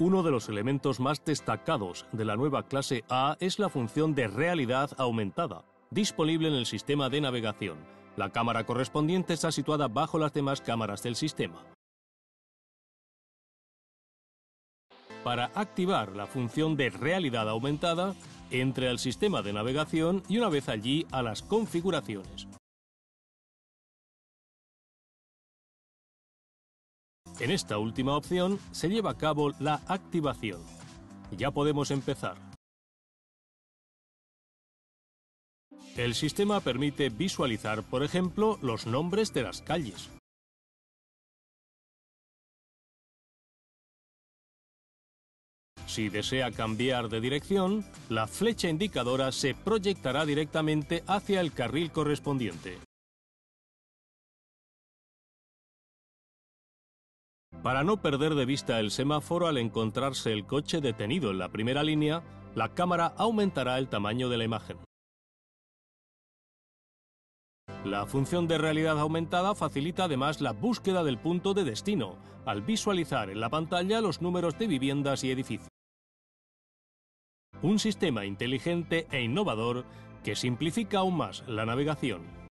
Uno de los elementos más destacados de la nueva clase A es la función de realidad aumentada, disponible en el sistema de navegación. La cámara correspondiente está situada bajo las demás cámaras del sistema. Para activar la función de realidad aumentada, entre al sistema de navegación y una vez allí a las configuraciones. En esta última opción se lleva a cabo la activación. Ya podemos empezar. El sistema permite visualizar, por ejemplo, los nombres de las calles. Si desea cambiar de dirección, la flecha indicadora se proyectará directamente hacia el carril correspondiente. Para no perder de vista el semáforo al encontrarse el coche detenido en la primera línea, la cámara aumentará el tamaño de la imagen. La función de realidad aumentada facilita además la búsqueda del punto de destino, al visualizar en la pantalla los números de viviendas y edificios un sistema inteligente e innovador que simplifica aún más la navegación.